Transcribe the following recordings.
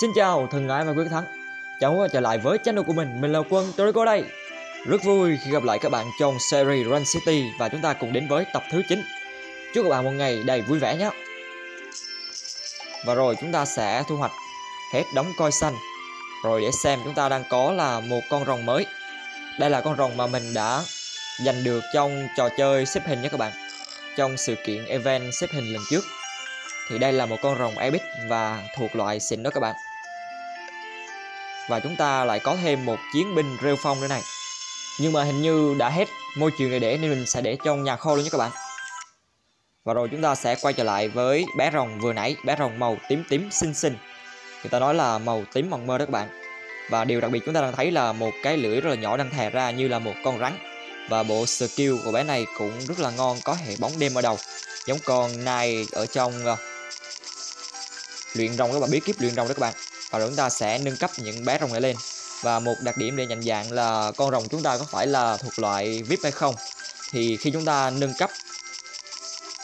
Xin chào, thân ái và quý thắng. Chào mừng trở lại với channel của mình. Mình là Quân Torico đây. Rất vui khi gặp lại các bạn trong series Run City Và chúng ta cùng đến với tập thứ 9 Chúc các bạn một ngày đầy vui vẻ nhé. Và rồi chúng ta sẽ thu hoạch hết đống coi xanh. Rồi để xem chúng ta đang có là một con rồng mới. Đây là con rồng mà mình đã giành được trong trò chơi xếp hình nhé các bạn. Trong sự kiện event xếp hình lần trước. Thì đây là một con rồng epic và thuộc loại xịn đó các bạn và chúng ta lại có thêm một chiến binh rêu phong nữa này. Nhưng mà hình như đã hết môi trường này để nên mình sẽ để trong nhà kho luôn nhé các bạn. Và rồi chúng ta sẽ quay trở lại với bé rồng vừa nãy bé rồng màu tím tím xinh xinh. Người ta nói là màu tím mộng mơ đó các bạn. Và điều đặc biệt chúng ta đang thấy là một cái lưỡi rất là nhỏ đang thè ra như là một con rắn. Và bộ skill của bé này cũng rất là ngon có hệ bóng đêm ở đầu. Giống con nai ở trong uh, luyện rồng các bạn bí kíp luyện rồng đó các bạn và chúng ta sẽ nâng cấp những bé rồng này lên. Và một đặc điểm để nhận dạng là con rồng chúng ta có phải là thuộc loại vip hay không? Thì khi chúng ta nâng cấp,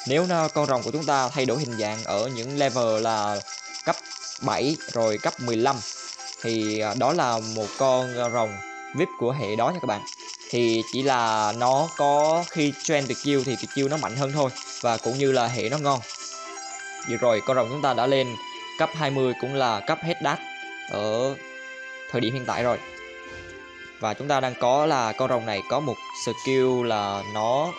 nếu con rồng của chúng ta thay đổi hình dạng ở những level là cấp 7 rồi cấp 15 thì à, đó là một con rồng vip của hệ đó nha các bạn. Thì chỉ là nó có khi trend chiêu thì chiêu nó mạnh hơn thôi và cũng như là hệ nó ngon. Vừa rồi, con rồng chúng ta đã lên cấp 20 cũng là cấp hết đát ở thời điểm hiện tại rồi. Và chúng ta đang có là con rồng này có một skill là nó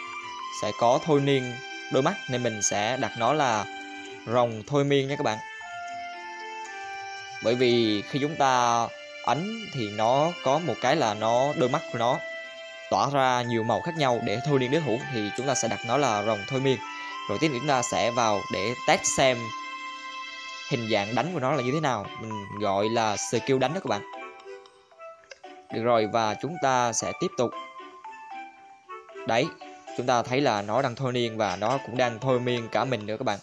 sẽ có thôi miên đôi mắt, nên mình sẽ đặt nó là rồng thôi miên nha các bạn. Bởi vì khi chúng ta ấn thì nó có một cái là nó, đôi mắt của nó tỏa ra nhiều màu khác nhau để thôi miên đối thủ thì chúng ta sẽ đặt nó là rồng thôi miên. Rồi tiếp chúng ta sẽ vào để test xem hình dạng đánh của nó là như thế nào? Mình gọi là skill đánh đó các bạn. Được rồi, và chúng ta sẽ tiếp tục. Đấy, chúng ta thấy là nó đang thôi miên và nó cũng đang thôi miên cả mình nữa các bạn.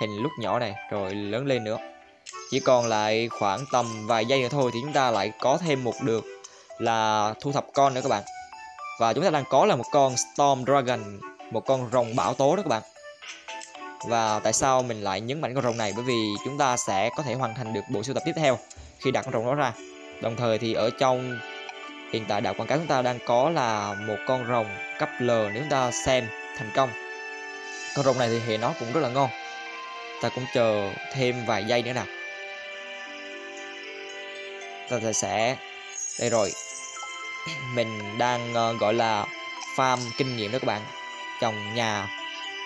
Hình lúc nhỏ này, rồi lớn lên nữa. Chỉ còn lại khoảng tầm vài giây nữa thôi thì chúng ta lại có thêm một được là thu thập con nữa các bạn. Và chúng ta đang có là một con Storm Dragon, một con rồng bão tố đó các bạn và tại sao mình lại nhấn mạnh con rồng này? Bởi vì chúng ta sẽ có thể hoàn thành được bộ sưu tập tiếp theo khi đặt con rồng đó ra. Đồng thời thì ở trong hiện tại đạo quảng cáo chúng ta đang có là một con rồng cấp L nếu chúng ta xem thành công. Con rồng này thì hệ nó cũng rất là ngon. Ta cũng chờ thêm vài giây nữa nào. Ta sẽ đây rồi. Mình đang ờ, gọi là farm kinh nghiệm đó các bạn. Trồng nhà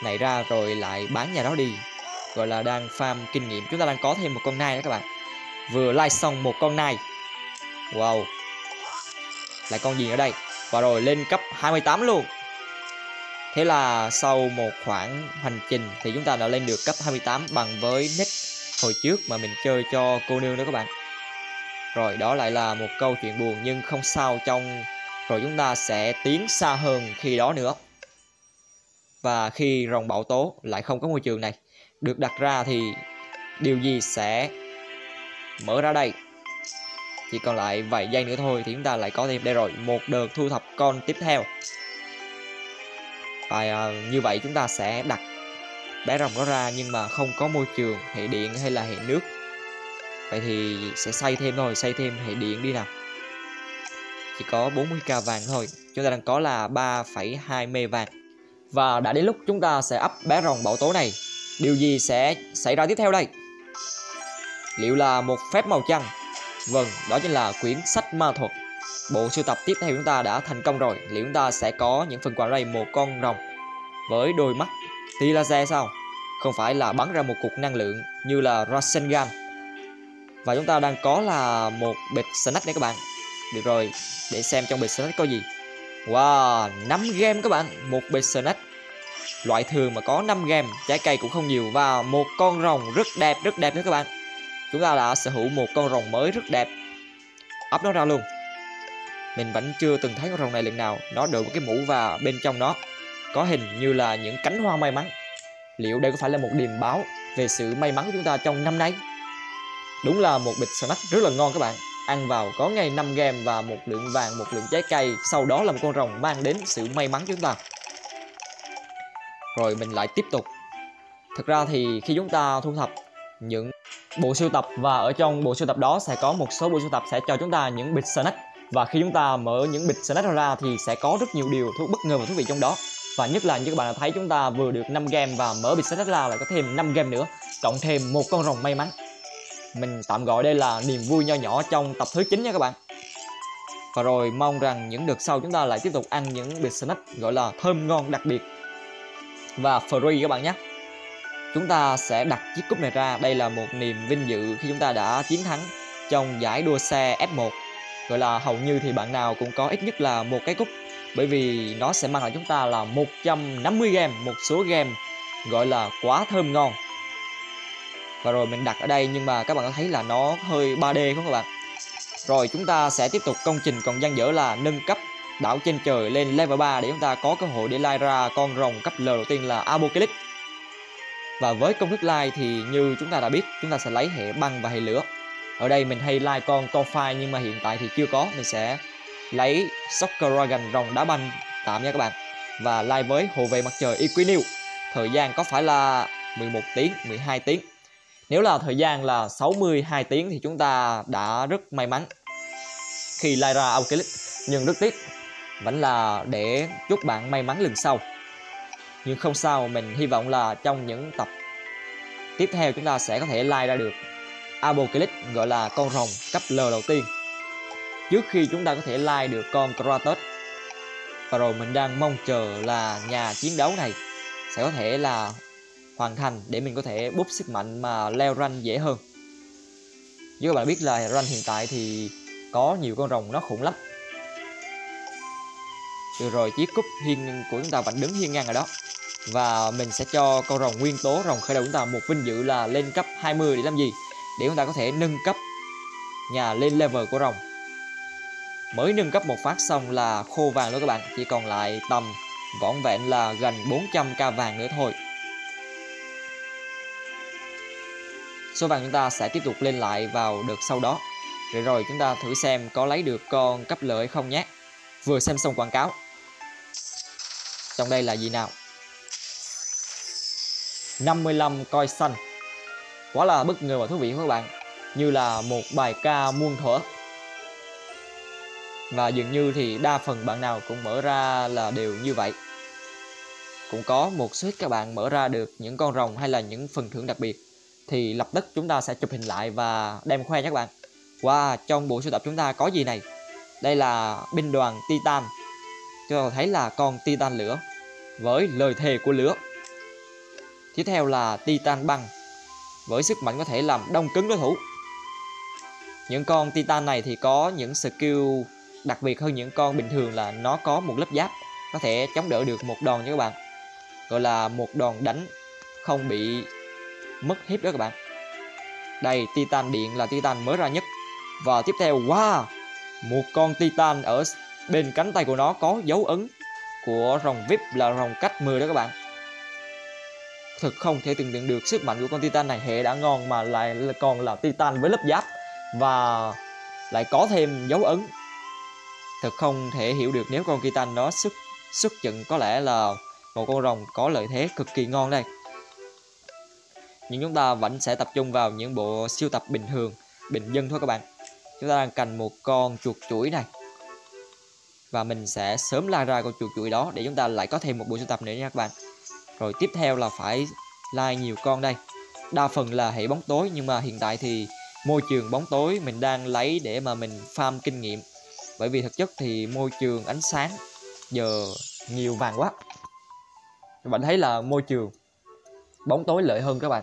này ra rồi lại bán nhà đó đi. Gọi là đang farm kinh nghiệm. Chúng ta đang có thêm một con nai đó các bạn. Vừa like xong một con nai. Wow. Lại con gì ở đây? Và rồi lên cấp 28 luôn. Thế là sau một khoảng hành trình thì chúng ta đã lên được cấp 28 bằng với nick hồi trước mà mình chơi cho cô nương đó các bạn. Rồi, đó lại là một câu chuyện buồn nhưng không sao trong. Rồi chúng ta sẽ tiến xa hơn khi đó nữa và khi rồng bão tố lại không có môi trường này được đặt ra thì điều gì sẽ mở ra đây? Chỉ còn lại vài giây nữa thôi thì chúng ta lại có thêm. Đây rồi một đợt thu thập con tiếp theo. Và uh, như vậy chúng ta sẽ đặt bé rồng đó ra nhưng mà không có môi trường hệ điện hay là hệ nước. Vậy thì sẽ xây thêm thôi xây thêm hệ điện đi nào. Chỉ có 40k vàng thôi. Chúng ta đang có là 3,2 mê vàng và đã đến lúc chúng ta sẽ ấp bé rồng bảo tố này. Điều gì sẽ xảy ra tiếp theo đây? Liệu là một phép màu chăng? Vâng, đó chính là quyển sách ma thuật. Bộ sưu tập tiếp theo chúng ta đã thành công rồi. Liệu chúng ta sẽ có những phần quà đây một con rồng? Với đôi mắt tia laser sao? Không phải là bắn ra một cục năng lượng như là Rasengan. Và chúng ta đang có là một bịch snack đấy các bạn. Được rồi, để xem trong bịch snack có gì. Wow, 5 game các bạn, một bịch snack Loại thường mà có 5 game, trái cây cũng không nhiều và một con rồng rất đẹp, rất đẹp nữa các bạn. Chúng ta đã sở hữu một con rồng mới rất đẹp. Ấp nó ra luôn. Mình vẫn chưa từng thấy con rồng này lần nào, nó đội một cái mũ và bên trong nó có hình như là những cánh hoa may mắn. Liệu đây có phải là một điềm báo về sự may mắn của chúng ta trong năm nay? Đúng là một bịch snack rất là ngon các bạn ăn vào có ngay 5 game và một lượng vàng, một lượng trái cây, sau đó là một con rồng mang đến sự may mắn cho chúng ta. Rồi mình lại tiếp tục. Thực ra thì khi chúng ta thu thập những bộ sưu tập và ở trong bộ sưu tập đó sẽ có một số bộ sưu tập sẽ cho chúng ta những bịch snack và khi chúng ta mở những bịch snack ra thì sẽ có rất nhiều điều thú bất ngờ và thú vị trong đó và nhất là như các bạn đã thấy chúng ta vừa được 5 game và mở bịch snack ra lại có thêm 5 game nữa cộng thêm một con rồng may mắn mình tạm gọi đây là niềm vui nho nhỏ trong tập thứ 9 nha các bạn. Và rồi mong rằng những đợt sau chúng ta lại tiếp tục ăn những bịch snack gọi là thơm ngon đặc biệt và free các bạn nhé. Chúng ta sẽ đặt chiếc cúp này ra. Đây là một niềm vinh dự khi chúng ta đã chiến thắng trong giải đua xe F1 gọi là hầu như thì bạn nào cũng có ít nhất là một cái cúp, bởi vì nó sẽ mang lại chúng ta là 150 game, một số game gọi là quá thơm ngon và rồi mình đặt ở đây, nhưng mà các bạn có thấy là nó hơi 3D không các bạn? Rồi chúng ta sẽ tiếp tục công trình, còn dang dở là nâng cấp đảo trên trời lên level 3 để chúng ta có cơ hội để lai ra con rồng cấp L đầu tiên là Apocalypse. Và với công thức lai thì như chúng ta đã biết, chúng ta sẽ lấy hệ băng và hệ lửa. Ở đây mình hay lai con Corfire nhưng mà hiện tại thì chưa có. Mình sẽ lấy Soccer Dragon rồng đá banh tạm nha các bạn. Và lai với hộ vệ mặt trời Equinew thời gian có phải là 11 tiếng 12 tiếng? Nếu là thời gian là 62 tiếng thì chúng ta đã rất may mắn. Khi like ra Apocalypse nhưng rất tiếc, vẫn là để chúc bạn may mắn lần sau. Nhưng không sao, mình hy vọng là trong những tập tiếp theo chúng ta sẽ có thể like ra được Apocalypse gọi là con rồng cấp L đầu tiên. Trước khi chúng ta có thể like được con Kratos, và rồi mình đang mong chờ là nhà chiến đấu này sẽ có thể là hoàn thành để mình có thể búp sức mạnh mà leo rank dễ hơn. Như các bạn biết là rank hiện tại thì có nhiều con rồng nó khủng lắm. Được rồi, chiếc cúp hiên của chúng ta vẫn đứng hiên ngang ở đó. Và mình sẽ cho con rồng nguyên tố, rồng khởi đầu chúng ta một vinh dự là lên cấp 20 để làm gì? Để chúng ta có thể nâng cấp nhà lên level của rồng. Mới nâng cấp một phát xong là khô vàng nữa các bạn, chỉ còn lại tầm vỏn vẹn là gần 400k vàng nữa thôi. Số vàng chúng ta sẽ tiếp tục lên lại vào đợt sau đó. Rồi rồi chúng ta thử xem có lấy được con cấp lợi không nhé. Vừa xem xong quảng cáo. Trong đây là gì nào? 55 coi xanh. Quá là bất ngờ và thú vị các bạn. Như là một bài ca muôn thuở. Và dường như thì đa phần bạn nào cũng mở ra là đều như vậy. Cũng có một số ít các bạn mở ra được những con rồng hay là những phần thưởng đặc biệt thì lập tức chúng ta sẽ chụp hình lại và đem khoe nhé các bạn. Wow, trong bộ sưu tập chúng ta có gì này? Đây là binh đoàn Titan. Chúng ta thấy là con Titan lửa với lời thề của lửa. Tiếp theo là Titan băng với sức mạnh có thể làm đông cứng đối thủ. Những con Titan này thì có những skill đặc biệt hơn những con bình thường là nó có một lớp giáp có thể chống đỡ được một đòn nha các bạn. Gọi là một đòn đánh không bị mất hiếp đó các bạn. Đây, Titan điện là Titan mới ra nhất. Và tiếp theo, wow, một con Titan ở bên cánh tay của nó có dấu ấn của rồng VIP là rồng cách 10 đó các bạn. Thực không thể tưởng tượng được sức mạnh của con Titan này, hệ đã ngon mà lại còn là Titan với lớp giáp và lại có thêm dấu ấn. Thật không thể hiểu được nếu con Titan đó xuất xuất trận có lẽ là một con rồng có lợi thế cực kỳ ngon đây nhưng chúng ta vẫn sẽ tập trung vào những bộ siêu tập bình thường, bình dân thôi các bạn. Chúng ta đang cần một con chuột chuỗi này. Và mình sẽ sớm la ra con chuột chuỗi đó để chúng ta lại có thêm một bộ sưu tập nữa nha các bạn. Rồi tiếp theo là phải lai nhiều con đây. Đa phần là hệ bóng tối, nhưng mà hiện tại thì môi trường bóng tối mình đang lấy để mà mình farm kinh nghiệm. Bởi vì thực chất thì môi trường ánh sáng giờ nhiều vàng quá. Các bạn thấy là môi trường bóng tối lợi hơn các bạn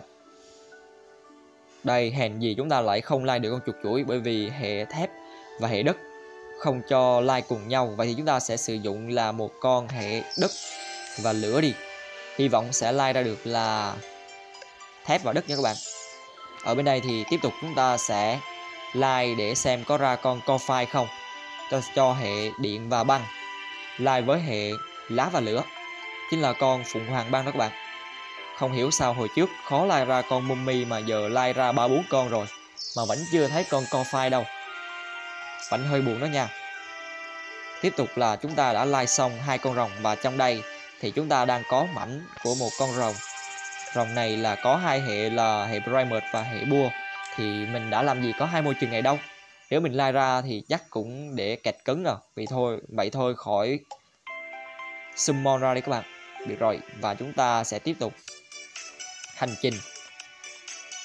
đây hèn gì chúng ta lại không like được con chuột chuỗi bởi vì hệ thép và hệ đất. Không cho like cùng nhau vậy thì chúng ta sẽ sử dụng là một con hệ đất và lửa đi. Hy vọng sẽ like ra được là thép và đất nha các bạn. Ở bên đây thì tiếp tục chúng ta sẽ like để xem có ra con co file không. Cho, cho hệ điện và băng. Like với hệ lá và lửa. Chính là con phụng hoàng băng đó các bạn không hiểu sao hồi trước khó lai ra con mummy mà giờ lai ra ba bốn con rồi, mà vẫn chưa thấy con co phai đâu. Vẫn hơi buồn đó nha. Tiếp tục là chúng ta đã lai xong hai con rồng và trong đây thì chúng ta đang có mảnh của một con rồng. Rồng này là có hai hệ là hệ Primer và hệ Bua thì mình đã làm gì có hai môi trường này đâu. Nếu mình lai ra thì chắc cũng để kẹt cứng rồi vì thôi, vậy thôi khỏi summon ra đi các bạn. Được rồi, và chúng ta sẽ tiếp tục hành trình.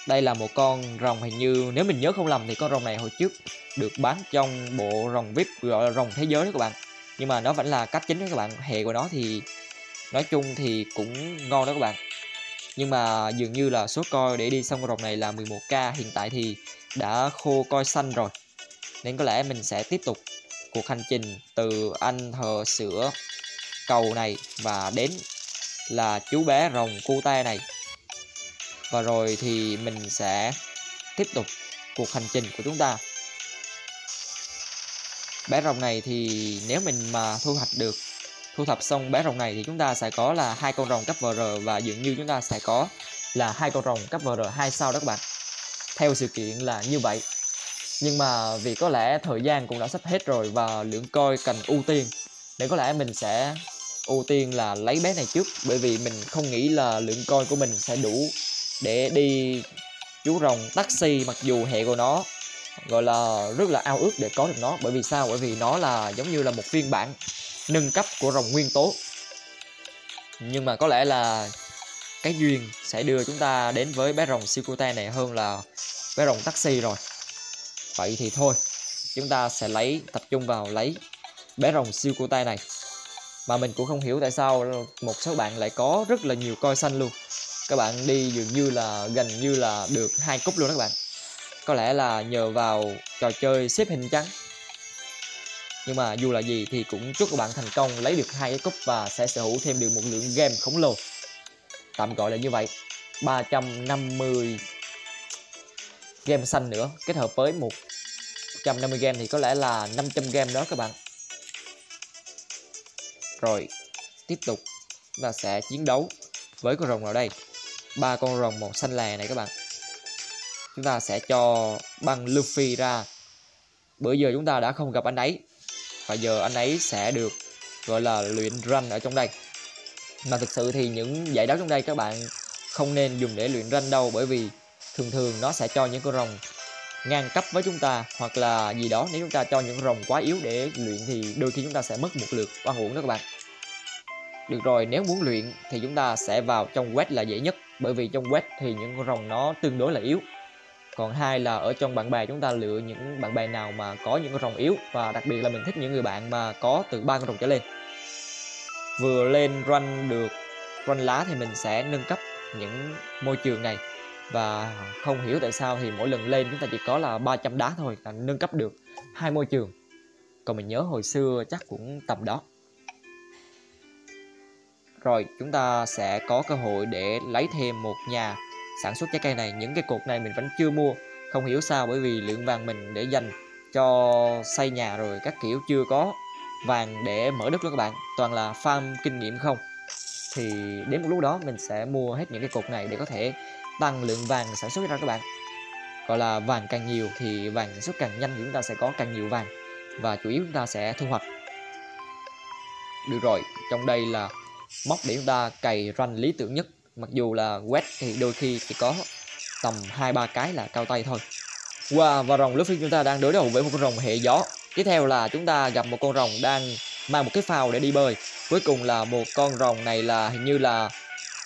Đây là một con rồng hình như, nếu mình nhớ không lầm thì con rồng này hồi trước được bán trong bộ rồng vip, gọi là rồng thế giới đó các bạn. Nhưng mà nó vẫn là cách chính đó các bạn, hệ của nó thì nói chung thì cũng ngon đó các bạn. Nhưng mà dường như là số coi để đi xong con rồng này là 11k hiện tại thì đã khô coi xanh rồi. Nên có lẽ mình sẽ tiếp tục cuộc hành trình từ anh thờ sữa cầu này và đến là chú bé rồng cu te này và rồi thì mình sẽ tiếp tục cuộc hành trình của chúng ta. Bé rồng này thì nếu mình mà thu hoạch được, thu thập xong bé rồng này thì chúng ta sẽ có là hai con rồng cấp VR và dường như chúng ta sẽ có là hai con rồng cấp VR hai sao đó các bạn. Theo sự kiện là như vậy. Nhưng mà vì có lẽ thời gian cũng đã sắp hết rồi và lượng coi cần ưu tiên, nên có lẽ mình sẽ ưu tiên là lấy bé này trước, bởi vì mình không nghĩ là lượng coi của mình sẽ đủ để đi chú rồng taxi mặc dù hệ của nó, gọi là, rất là ao ước để có được nó. Bởi vì sao? Bởi vì nó là, giống như là một phiên bản nâng cấp của rồng nguyên tố. Nhưng mà có lẽ là cái duyên sẽ đưa chúng ta đến với bé rồng Sikuta này hơn là bé rồng taxi rồi. Vậy thì thôi, chúng ta sẽ lấy, tập trung vào lấy bé rồng siêu cô này. Mà mình cũng không hiểu tại sao một số bạn lại có rất là nhiều coi xanh luôn các bạn đi dường như là, gần như là được hai cúp luôn đó các bạn. Có lẽ là nhờ vào trò chơi xếp hình trắng nhưng mà dù là gì thì cũng chúc các bạn thành công, lấy được hai cái cúp và sẽ sở hữu thêm được một lượng game khổng lồ. Tạm gọi là như vậy. 350 game xanh nữa, kết hợp với 150 game thì có lẽ là 500 game đó các bạn. Rồi, tiếp tục là sẽ chiến đấu với con rồng nào đây? Ba con rồng màu xanh lè này các bạn. Chúng ta sẽ cho băng Luffy ra. Bữa giờ chúng ta đã không gặp anh ấy. Và giờ anh ấy sẽ được, gọi là, luyện ranh ở trong đây. Mà thực sự thì những giải đấu trong đây các bạn không nên dùng để luyện ranh đâu, bởi vì thường thường nó sẽ cho những con rồng ngang cấp với chúng ta, hoặc là gì đó. Nếu chúng ta cho những rồng quá yếu để luyện thì đôi khi chúng ta sẽ mất một lượt oan uổng đó các bạn. Được rồi, nếu muốn luyện thì chúng ta sẽ vào trong quét là dễ nhất bởi vì trong web thì những con rồng nó tương đối là yếu. Còn hai là ở trong bạn bè chúng ta lựa những bạn bè nào mà có những con rồng yếu, và đặc biệt là mình thích những người bạn mà có từ ba con rồng trở lên. Vừa lên run được, run lá thì mình sẽ nâng cấp những môi trường này. Và không hiểu tại sao thì mỗi lần lên chúng ta chỉ có là 300 đá thôi là nâng cấp được hai môi trường. Còn mình nhớ hồi xưa chắc cũng tầm đó rồi, chúng ta sẽ có cơ hội để lấy thêm một nhà sản xuất trái cây này. Những cái cột này mình vẫn chưa mua. Không hiểu sao bởi vì lượng vàng mình để dành cho xây nhà rồi các kiểu chưa có vàng để mở đất đó các bạn. Toàn là farm kinh nghiệm không? Thì đến một lúc đó mình sẽ mua hết những cái cột này để có thể tăng lượng vàng sản xuất ra các bạn. Gọi là vàng càng nhiều thì vàng sản xuất càng nhanh thì chúng ta sẽ có càng nhiều vàng và chủ yếu chúng ta sẽ thu hoạch. Được rồi, trong đây là móc để chúng ta cày ranh lý tưởng nhất. Mặc dù là quét thì đôi khi chỉ có tầm hai ba cái là cao tay thôi. Wow, và rồng Luffy chúng ta đang đối đầu với một con rồng hệ gió. Tiếp theo là chúng ta gặp một con rồng đang mang một cái phao để đi bơi. Cuối cùng là một con rồng này là hình như là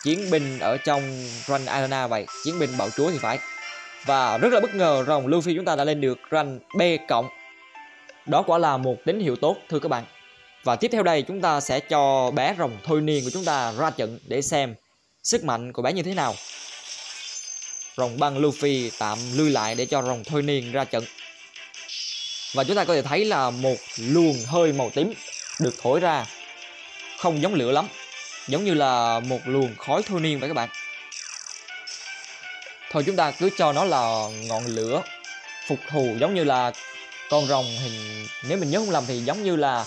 chiến binh ở trong run arena vậy. Chiến binh bảo chúa thì phải. Và rất là bất ngờ rồng Luffy chúng ta đã lên được run B cộng. Đó quả là một tín hiệu tốt thưa các bạn và tiếp theo đây chúng ta sẽ cho bé rồng thôi niên của chúng ta ra trận để xem sức mạnh của bé như thế nào. Rồng băng Luffy tạm lưu lại để cho rồng thôi niên ra trận. Và chúng ta có thể thấy là một luồng hơi màu tím được thổi ra. Không giống lửa lắm, giống như là một luồng khói thôi niên vậy các bạn. Thôi chúng ta cứ cho nó là ngọn lửa phục thù, giống như là con rồng hình, nếu mình nhớ không lầm thì giống như là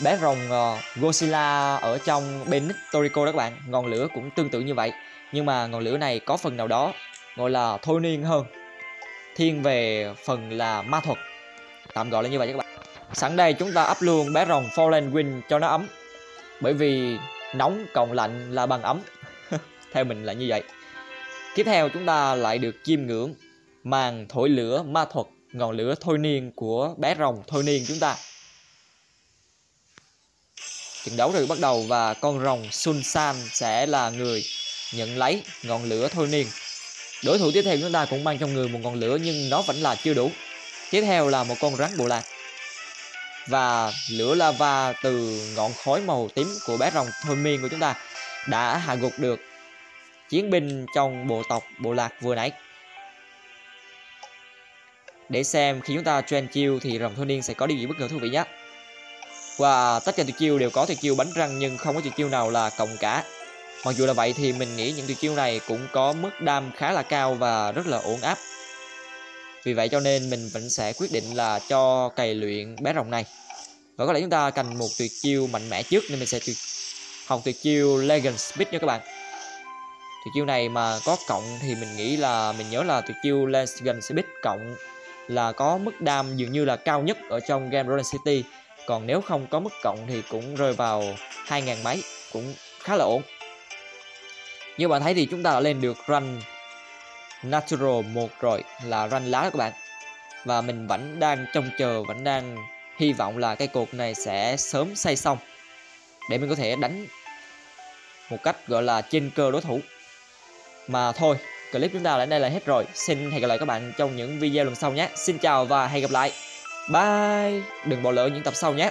bé rồng uh, Godzilla ở trong Benic Toriko đó các bạn ngọn lửa cũng tương tự như vậy. Nhưng mà ngọn lửa này có phần nào đó gọi là thôi niên hơn. Thiên về phần là ma thuật. Tạm gọi là như vậy các bạn. Sẵn đây chúng ta ấp luôn bé rồng Fallen Wind cho nó ấm. Bởi vì nóng cộng lạnh là bằng ấm. Theo mình là như vậy. Tiếp theo chúng ta lại được chiêm ngưỡng màn thổi lửa ma thuật ngọn lửa thôi niên của bé rồng thôi niên chúng ta. Trận đấu rồi bắt đầu và con rồng Sun San sẽ là người nhận lấy ngọn lửa thôi niên. Đối thủ tiếp theo chúng ta cũng mang trong người một ngọn lửa nhưng nó vẫn là chưa đủ. Tiếp theo là một con rắn bộ lạc. Và lửa lava từ ngọn khói màu tím của bé rồng thôi miên của chúng ta đã hạ gục được chiến binh trong bộ tộc bộ lạc vừa nãy. Để xem khi chúng ta trend chiêu thì rồng thôi niên sẽ có điều gì bất ngờ thú vị nhé. Và tất cả tuyệt chiêu đều có tuyệt chiêu bánh răng, nhưng không có tuyệt chiêu nào là cộng cả. Mặc dù là vậy thì mình nghĩ những tuyệt chiêu này cũng có mức đam khá là cao và rất là ổn áp. Vì vậy cho nên mình vẫn sẽ quyết định là cho cày luyện bé rồng này. Và có lẽ chúng ta cần một tuyệt chiêu mạnh mẽ trước nên mình sẽ tuyệt... học tuyệt chiêu Legend Speed nha các bạn. Tuyệt chiêu này mà có cộng thì mình nghĩ là mình nhớ là tuyệt chiêu Legend Speed cộng là có mức đam dường như là cao nhất ở trong game Roller City còn nếu không có mức cộng thì cũng rơi vào 2.000 mấy, cũng khá là ổn. Như bạn thấy thì chúng ta đã lên được run natural 1 rồi, là run lá đó các bạn. Và mình vẫn đang trông chờ, vẫn đang hy vọng là cái cột này sẽ sớm xây xong. Để mình có thể đánh một cách, gọi là, trên cơ đối thủ. Mà thôi, clip chúng ta đến đây là hết rồi. Xin hẹn gặp lại các bạn trong những video lần sau nhé. Xin chào và hẹn gặp lại bye. Đừng bỏ lỡ những tập sau nhé.